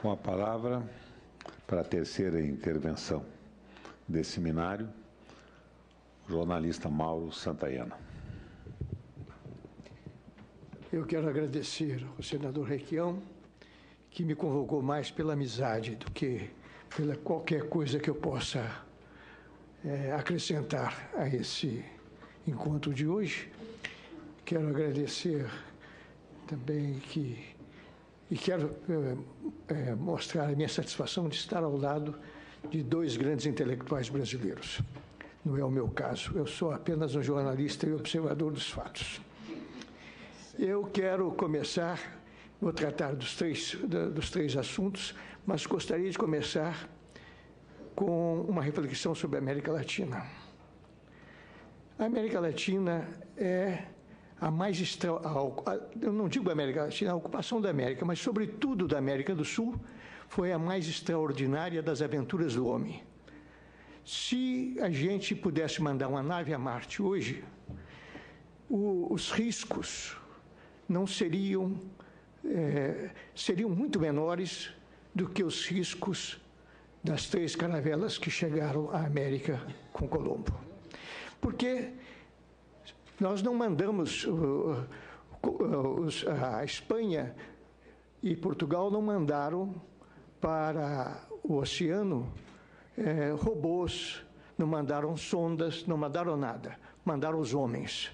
Com a palavra para a terceira intervenção desse seminário, o jornalista Mauro Santayana. Eu quero agradecer ao senador Requião, que me convocou mais pela amizade do que pela qualquer coisa que eu possa é, acrescentar a esse encontro de hoje. Quero agradecer também que e quero é, mostrar a minha satisfação de estar ao lado de dois grandes intelectuais brasileiros. Não é o meu caso, eu sou apenas um jornalista e observador dos fatos. Eu quero começar, vou tratar dos três, dos três assuntos, mas gostaria de começar com uma reflexão sobre a América Latina. A América Latina é a mais extra... eu não digo a América Latina, a ocupação da América, mas sobretudo da América do Sul, foi a mais extraordinária das aventuras do homem. Se a gente pudesse mandar uma nave a Marte hoje, o, os riscos não seriam é, seriam muito menores do que os riscos das três caravelas que chegaram à América com Colombo. Porque nós não mandamos, uh, uh, a Espanha e Portugal não mandaram para o oceano é, robôs, não mandaram sondas, não mandaram nada, mandaram os homens.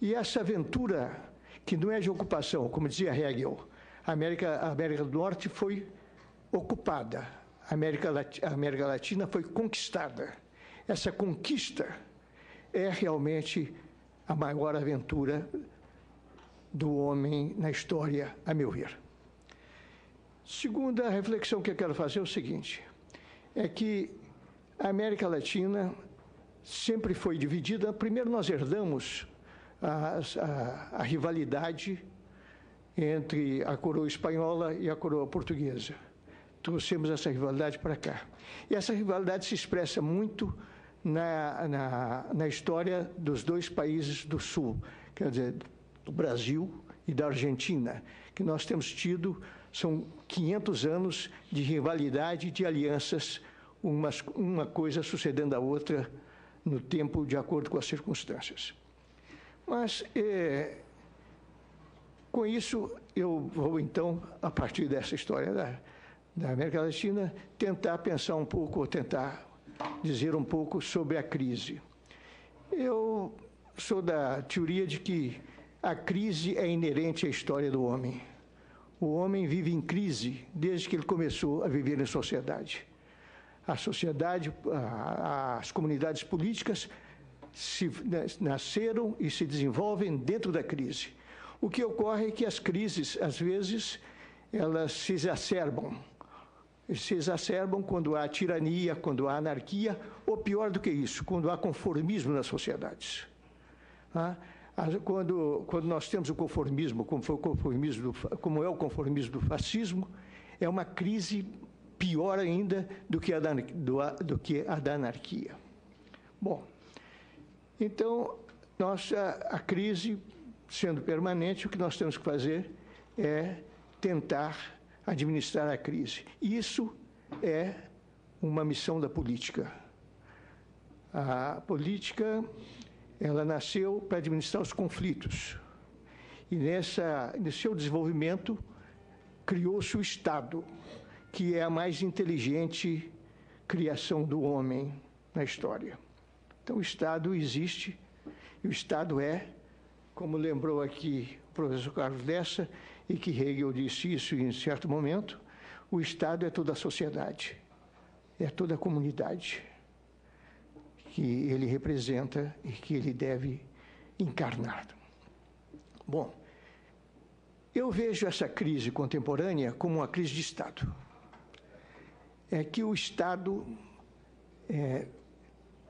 E essa aventura, que não é de ocupação, como dizia Hegel, a América, a América do Norte foi ocupada, a América, a América Latina foi conquistada. Essa conquista é realmente a maior aventura do homem na história, a meu ver. Segunda reflexão que eu quero fazer é o seguinte: é que a América Latina sempre foi dividida. Primeiro, nós herdamos a, a, a rivalidade entre a coroa espanhola e a coroa portuguesa. Trouxemos essa rivalidade para cá. E essa rivalidade se expressa muito na, na, na história dos dois países do Sul, quer dizer, do Brasil e da Argentina, que nós temos tido, são 500 anos de rivalidade, de alianças, uma, uma coisa sucedendo a outra no tempo de acordo com as circunstâncias. Mas, é, com isso, eu vou então, a partir dessa história da, da América Latina, tentar pensar um pouco, ou tentar dizer um pouco sobre a crise. Eu sou da teoria de que a crise é inerente à história do homem. O homem vive em crise desde que ele começou a viver em sociedade. A sociedade, as comunidades políticas se nasceram e se desenvolvem dentro da crise. O que ocorre é que as crises, às vezes, elas se exacerbam se exacerbam quando há tirania, quando há anarquia, ou pior do que isso, quando há conformismo nas sociedades. Ah, quando, quando nós temos o conformismo, como, foi o conformismo do, como é o conformismo do fascismo, é uma crise pior ainda do que a da, do, do que a da anarquia. Bom, então, nossa, a crise sendo permanente, o que nós temos que fazer é tentar administrar a crise. Isso é uma missão da política. A política, ela nasceu para administrar os conflitos. E nessa, nesse seu desenvolvimento, criou-se o Estado, que é a mais inteligente criação do homem na história. Então, o Estado existe, e o Estado é, como lembrou aqui o professor Carlos Dessa, e que Hegel disse isso em certo momento, o Estado é toda a sociedade, é toda a comunidade que ele representa e que ele deve encarnar. Bom, eu vejo essa crise contemporânea como uma crise de Estado. É que o Estado é,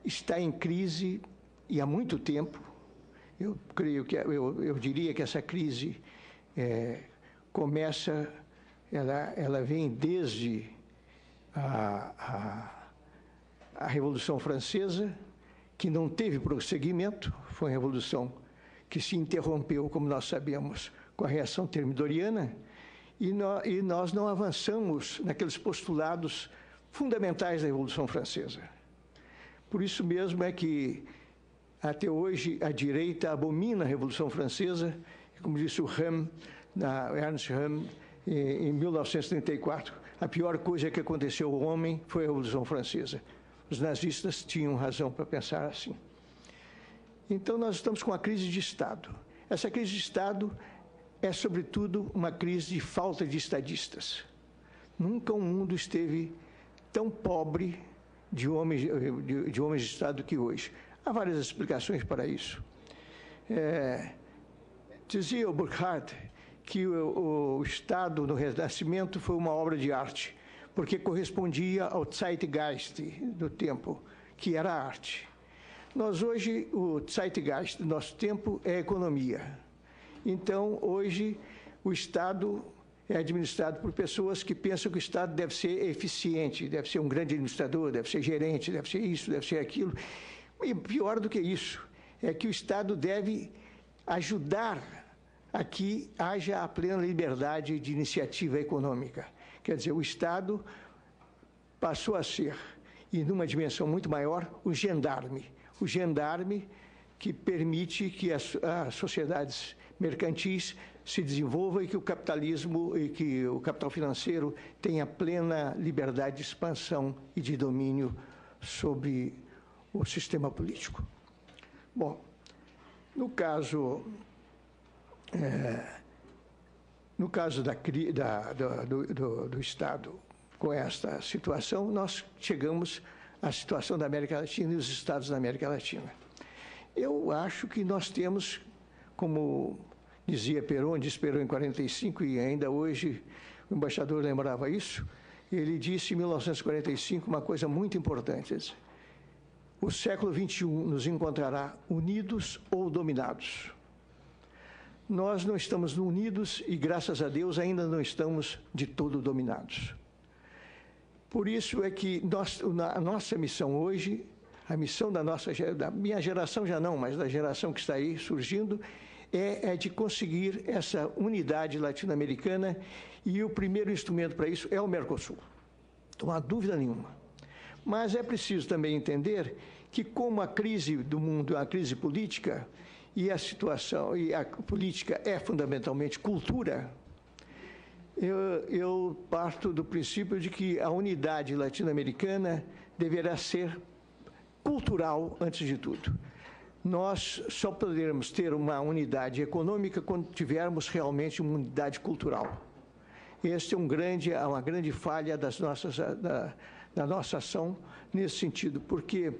está em crise e há muito tempo. Eu creio que eu, eu diria que essa crise é, começa, ela, ela vem desde a, a, a Revolução Francesa, que não teve prosseguimento, foi uma revolução que se interrompeu, como nós sabemos, com a reação termidoriana, e, e nós não avançamos naqueles postulados fundamentais da Revolução Francesa. Por isso mesmo é que até hoje a direita abomina a Revolução Francesa, como disse o Rem, Ernst Rem, em 1934. A pior coisa que aconteceu ao homem foi a Revolução Francesa. Os nazistas tinham razão para pensar assim. Então, nós estamos com uma crise de Estado. Essa crise de Estado é, sobretudo, uma crise de falta de estadistas. Nunca o mundo esteve tão pobre de homens de, de, homens de Estado que hoje. Há várias explicações para isso. É, dizia o Burkhardt que o, o Estado no Renascimento foi uma obra de arte, porque correspondia ao Zeitgeist do tempo, que era a arte. Nós hoje, o Zeitgeist do nosso tempo é a economia. Então, hoje, o Estado é administrado por pessoas que pensam que o Estado deve ser eficiente, deve ser um grande administrador, deve ser gerente, deve ser isso, deve ser aquilo. E pior do que isso, é que o Estado deve ajudar a que haja a plena liberdade de iniciativa econômica. Quer dizer, o Estado passou a ser, e numa dimensão muito maior, o gendarme. O gendarme que permite que as, as sociedades mercantis se desenvolvam e que o capitalismo e que o capital financeiro tenha plena liberdade de expansão e de domínio sobre o sistema político. Bom, no caso é, no caso da, da, do, do, do, Estado com esta situação, nós chegamos à situação da América Latina e os Estados da América Latina. Eu acho que nós temos, como dizia Perón, disse Perón em 45 e ainda hoje o embaixador lembrava isso, ele disse em 1945 uma coisa muito importante. O século XXI nos encontrará unidos ou dominados nós não estamos unidos e, graças a Deus, ainda não estamos de todo dominados. Por isso é que nós, a nossa missão hoje, a missão da nossa da minha geração já não, mas da geração que está aí surgindo, é, é de conseguir essa unidade latino-americana e o primeiro instrumento para isso é o Mercosul. Não há dúvida nenhuma. Mas é preciso também entender que, como a crise do mundo é uma crise política, e a situação e a política é fundamentalmente cultura, eu, eu parto do princípio de que a unidade latino-americana deverá ser cultural antes de tudo. Nós só poderemos ter uma unidade econômica quando tivermos realmente uma unidade cultural. Este é um grande, é uma grande falha das nossas, da, da nossa ação nesse sentido, porque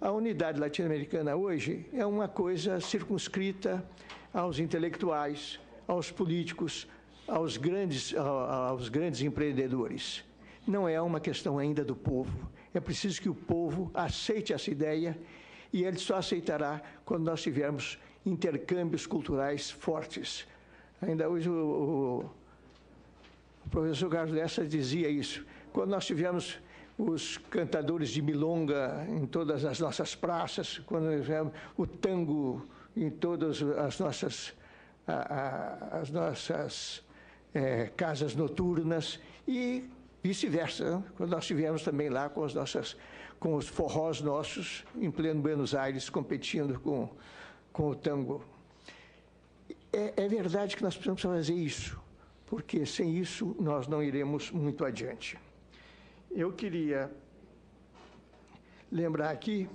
a unidade latino-americana hoje é uma coisa circunscrita aos intelectuais, aos políticos, aos grandes, aos grandes empreendedores. Não é uma questão ainda do povo. É preciso que o povo aceite essa ideia e ele só aceitará quando nós tivermos intercâmbios culturais fortes. Ainda hoje o, o professor Carlos Lessa dizia isso. Quando nós tivermos os cantadores de milonga em todas as nossas praças, quando o tango em todas as nossas, as nossas é, casas noturnas e vice-versa, quando nós estivemos também lá com as nossas com os forrós nossos em pleno Buenos Aires competindo com, com o tango. É, é verdade que nós precisamos fazer isso, porque sem isso nós não iremos muito adiante eu queria lembrar aqui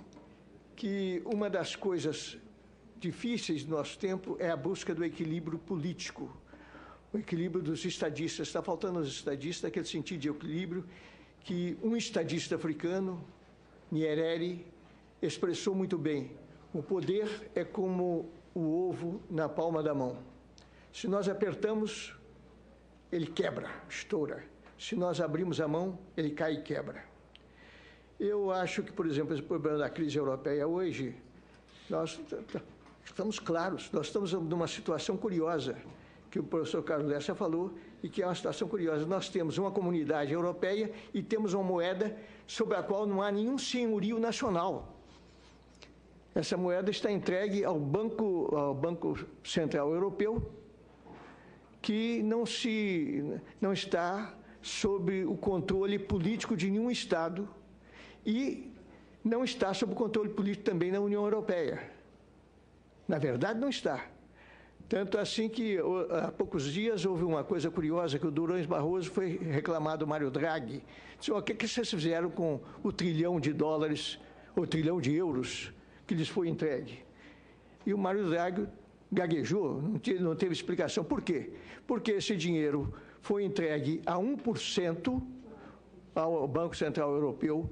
que uma das coisas difíceis do nosso tempo é a busca do equilíbrio político, o equilíbrio dos estadistas. Está faltando aos estadistas aquele sentido de equilíbrio que um estadista africano, Nyerere, expressou muito bem. O poder é como o ovo na palma da mão. Se nós apertamos, ele quebra, estoura se nós abrimos a mão, ele cai e quebra. Eu acho que, por exemplo, esse problema da crise europeia hoje, nós estamos claros, nós estamos numa situação curiosa, que o professor Carlos Lessa falou, e que é uma situação curiosa. Nós temos uma comunidade europeia e temos uma moeda sobre a qual não há nenhum senhorio nacional. Essa moeda está entregue ao Banco, ao Banco Central Europeu, que não, se, não está sob o controle político de nenhum Estado e não está sob o controle político também da União Europeia. Na verdade, não está. Tanto assim que há poucos dias houve uma coisa curiosa que o Durões Barroso foi reclamado Mário Draghi. Disse, o que, que vocês fizeram com o trilhão de dólares, o trilhão de euros que lhes foi entregue? E o Mário Draghi gaguejou, não teve, não teve explicação. Por quê? Porque esse dinheiro foi entregue a 1% ao Banco Central Europeu,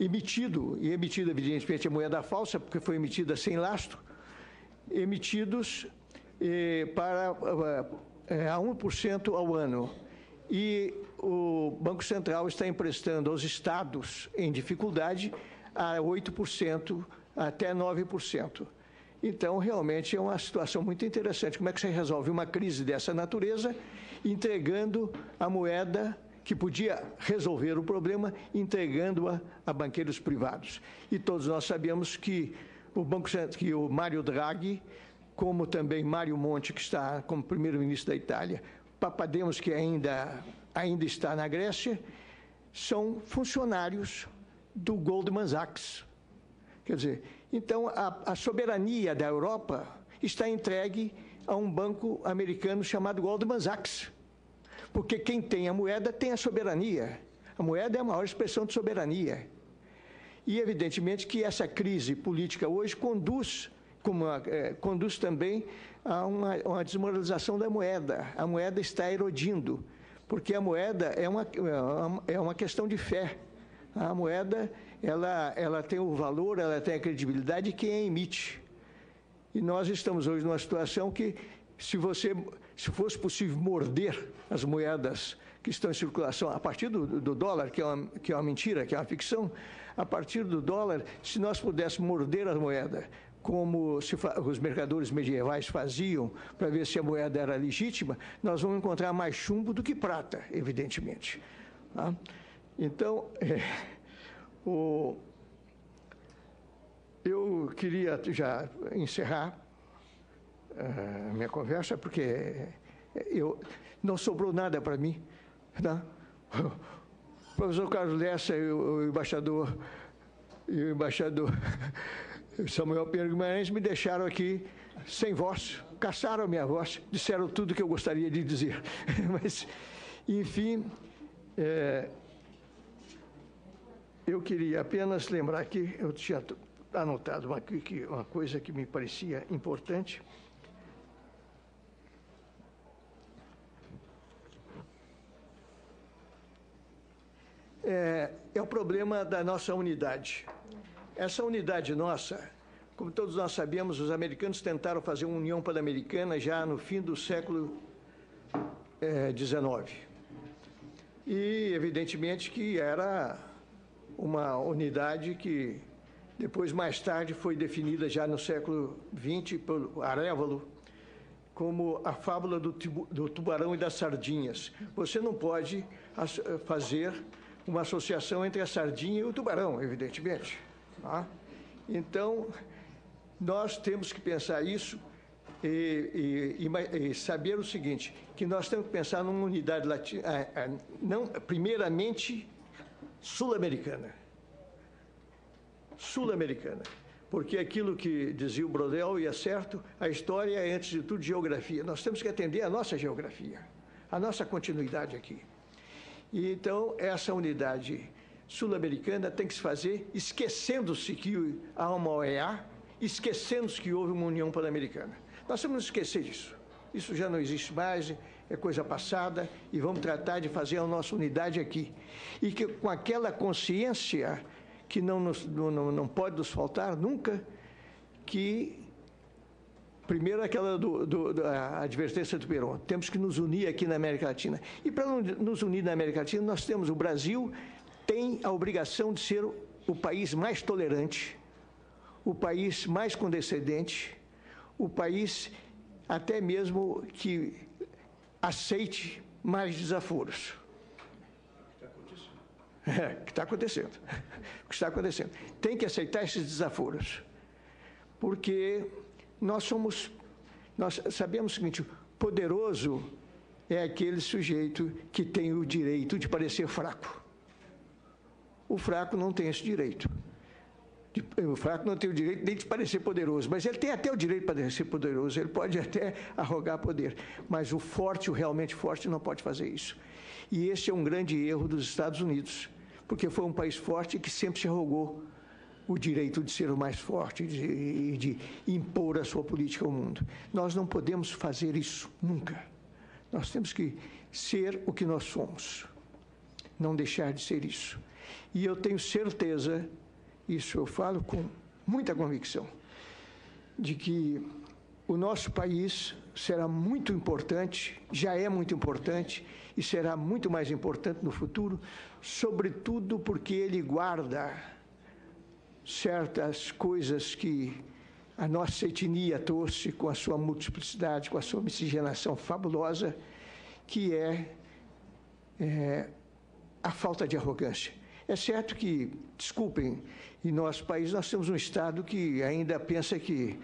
emitido, e emitido evidentemente a moeda falsa, porque foi emitida sem lastro, emitidos eh, para eh, a 1% ao ano. E o Banco Central está emprestando aos estados em dificuldade a 8% até 9%. Então, realmente é uma situação muito interessante. Como é que você resolve uma crise dessa natureza entregando a moeda que podia resolver o problema, entregando-a a banqueiros privados? E todos nós sabemos que o Banco que o Mário Draghi, como também Mário Monti, que está como primeiro-ministro da Itália, Papademos, que ainda, ainda está na Grécia, são funcionários do Goldman Sachs. Quer dizer, então, a, a soberania da Europa está entregue a um banco americano chamado Goldman Sachs. Porque quem tem a moeda tem a soberania. A moeda é a maior expressão de soberania. E, evidentemente, que essa crise política hoje conduz, é, conduz também a uma, uma, desmoralização da moeda. A moeda está erodindo, porque a moeda é uma, é uma questão de fé. A moeda ela, ela tem o valor, ela tem a credibilidade de quem a emite. E nós estamos hoje numa situação que, se você, se fosse possível morder as moedas que estão em circulação a partir do, do dólar, que é, uma, que é uma mentira, que é uma ficção, a partir do dólar, se nós pudéssemos morder as moedas, como os mercadores medievais faziam para ver se a moeda era legítima, nós vamos encontrar mais chumbo do que prata, evidentemente. Tá? Então, é, o, eu queria já encerrar a uh, minha conversa, porque eu, não sobrou nada para mim. Né? O professor Carlos Lessa e o, o embaixador, e o embaixador Samuel Pedro Guimarães me deixaram aqui sem voz, caçaram minha voz, disseram tudo que eu gostaria de dizer. Mas, enfim, é, eu queria apenas lembrar que eu tinha anotado uma, uma coisa que me parecia importante. É, é o problema da nossa unidade. Essa unidade nossa, como todos nós sabemos, os americanos tentaram fazer uma União Pan-Americana já no fim do século XIX. É, e, evidentemente, que era uma unidade que depois, mais tarde, foi definida já no século XX por Arevalo como a fábula do, do tubarão e das sardinhas. Você não pode fazer uma associação entre a sardinha e o tubarão, evidentemente. Tá? Então, nós temos que pensar isso e, e, e, saber o seguinte, que nós temos que pensar numa unidade latina, não, primeiramente sul-americana. Sul-americana. Porque aquilo que dizia o Brodel e é certo, a história é, antes de tudo, geografia. Nós temos que atender a nossa geografia, a nossa continuidade aqui. E então, essa unidade sul-americana tem que se fazer esquecendo-se que há uma OEA, esquecendo-se que houve uma União Pan-Americana. Nós temos que esquecer disso. Isso já não existe mais, é coisa passada e vamos tratar de fazer a nossa unidade aqui. E que com aquela consciência que não, nos, não, não pode nos faltar nunca, que primeiro aquela do, do, da advertência do Peron, temos que nos unir aqui na América Latina. E para nos unir na América Latina, nós temos o Brasil tem a obrigação de ser o país mais tolerante, o país mais condescendente, o país até mesmo que aceite mais desaforos. É, que está acontecendo. O que está acontecendo. Tem que aceitar esses desaforos. Porque nós somos, nós sabemos o seguinte, poderoso é aquele sujeito que tem o direito de parecer fraco. O fraco não tem esse direito. O fraco não tem o direito nem de parecer poderoso, mas ele tem até o direito de parecer poderoso, ele pode até arrogar poder. Mas o forte, o realmente forte, não pode fazer isso. E esse é um grande erro dos Estados Unidos, porque foi um país forte que sempre se arrogou o direito de ser o mais forte e de, de, impor a sua política ao mundo. Nós não podemos fazer isso nunca. Nós temos que ser o que nós somos, não deixar de ser isso. E eu tenho certeza, isso eu falo com muita convicção, de que o nosso país será muito importante, já é muito importante e será muito mais importante no futuro, sobretudo porque ele guarda certas coisas que a nossa etnia trouxe com a sua multiplicidade, com a sua miscigenação fabulosa, que é, é a falta de arrogância. É certo que, desculpem, em nosso país nós temos um Estado que ainda pensa que,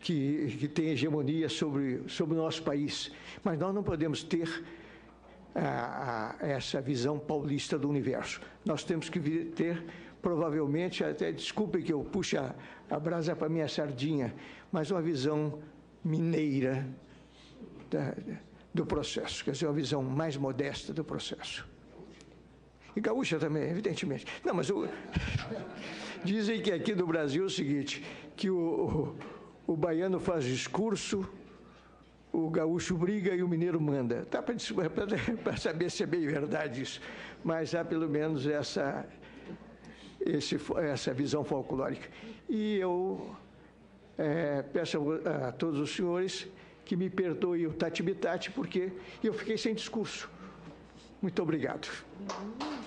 que, que tem hegemonia sobre, sobre o nosso país, mas nós não podemos ter a, a, essa visão paulista do universo. Nós temos que ter provavelmente, até desculpe que eu puxe a, a brasa para minha sardinha, mas uma visão mineira da, do processo, quer dizer, uma visão mais modesta do processo. E gaúcha também, evidentemente. Não, mas eu... dizem que aqui no Brasil é o seguinte, que o, o, o baiano faz discurso, o gaúcho briga e o mineiro manda. Tá para saber se é bem verdade isso, mas há pelo menos essa esse, essa visão folclórica. E eu é, peço a, todos os senhores que me perdoem o tati-bitati, porque eu fiquei sem discurso. Muito obrigado.